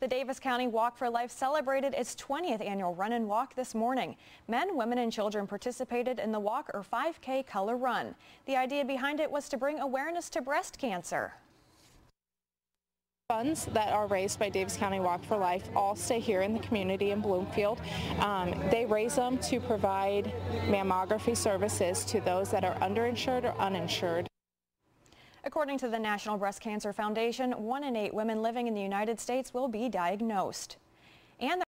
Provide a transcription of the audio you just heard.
The Davis County Walk for Life celebrated its 20th annual run and walk this morning. Men, women, and children participated in the walk or 5K color run. The idea behind it was to bring awareness to breast cancer. Funds that are raised by Davis County Walk for Life all stay here in the community in Bloomfield. Um, they raise them to provide mammography services to those that are underinsured or uninsured. According to the National Breast Cancer Foundation, one in eight women living in the United States will be diagnosed. And